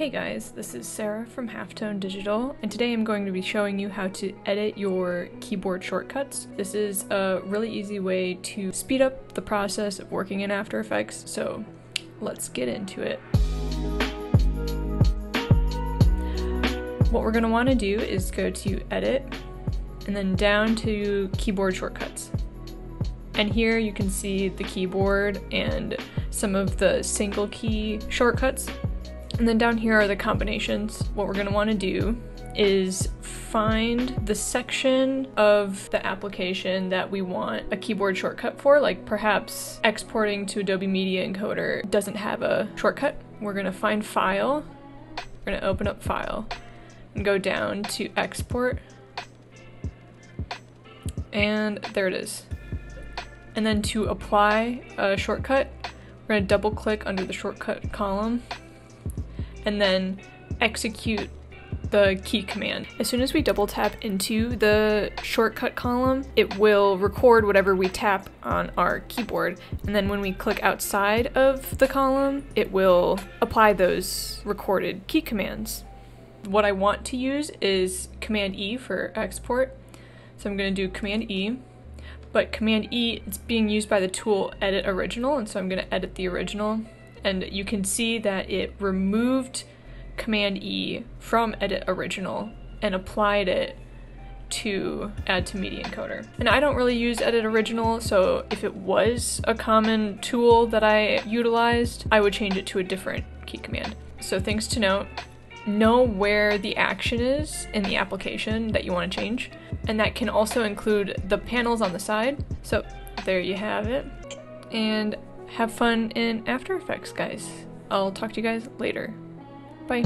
Hey guys, this is Sarah from Halftone Digital, and today I'm going to be showing you how to edit your keyboard shortcuts. This is a really easy way to speed up the process of working in After Effects, so let's get into it. What we're going to want to do is go to Edit, and then down to Keyboard Shortcuts. And here you can see the keyboard and some of the single key shortcuts and then down here are the combinations. What we're gonna wanna do is find the section of the application that we want a keyboard shortcut for, like perhaps exporting to Adobe Media Encoder doesn't have a shortcut. We're gonna find File, we're gonna open up File, and go down to Export, and there it is. And then to apply a shortcut, we're gonna double click under the shortcut column and then execute the key command. As soon as we double tap into the shortcut column, it will record whatever we tap on our keyboard. And then when we click outside of the column, it will apply those recorded key commands. What I want to use is Command E for export. So I'm gonna do Command E, but Command E, it's being used by the tool Edit Original, and so I'm gonna edit the original and you can see that it removed Command E from Edit Original and applied it to add to Media Encoder. And I don't really use Edit Original, so if it was a common tool that I utilized, I would change it to a different key command. So things to note, know where the action is in the application that you want to change, and that can also include the panels on the side. So there you have it. And have fun in After Effects, guys. I'll talk to you guys later. Bye.